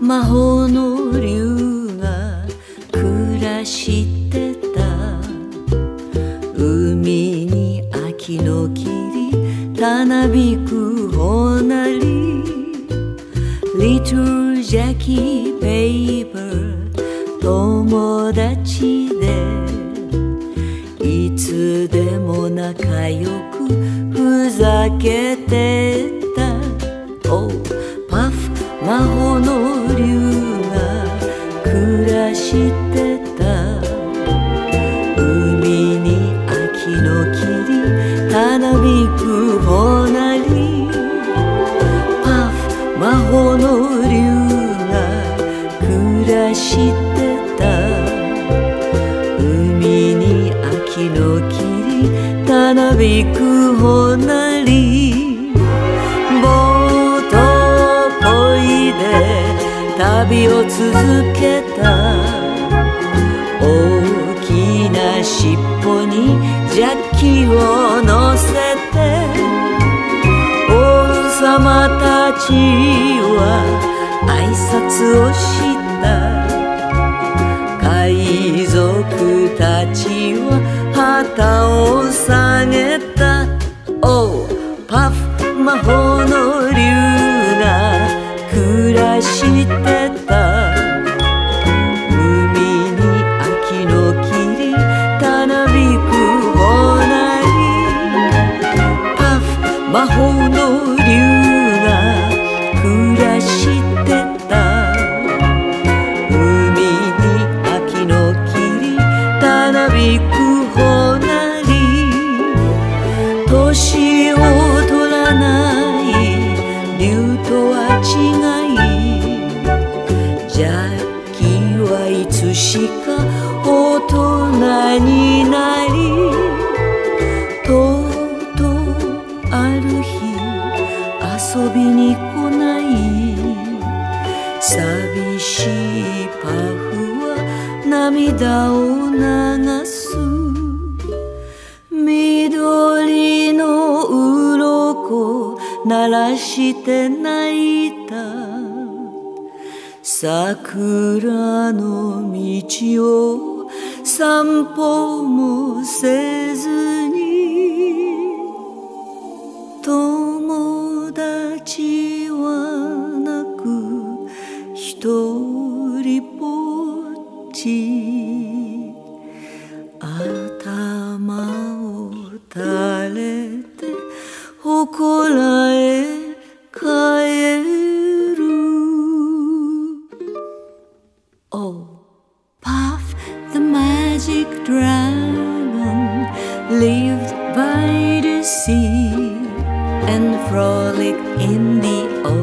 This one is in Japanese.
魔法の竜が暮らしてた。海に秋の霧たなびくほなり。Little Jackie Paper 友達で。いつでも仲良くふざけてた。してた。海に秋の霧たなびくほなり。パフ魔法の竜が暮らしてた。海に秋の霧たなびくほなり。ボートを漕いで旅を続けた。大きな尻尾にジャッキを乗せて王様たちは挨拶をした。海賊たちは旗を下げ魔法の竜が暮らしてた。海に秋の霧たなびくほなり。年を取らない竜とは違い。ジャッキはいつしか大人にる日遊びに来ない。寂しいパフは涙を流す。緑の鱗鳴らして泣いた。桜の道を散歩もせずに。一人ぼっち頭を垂れて祠へ帰る Oh Puff the magic dragon lived by the sea and frolicked in the ocean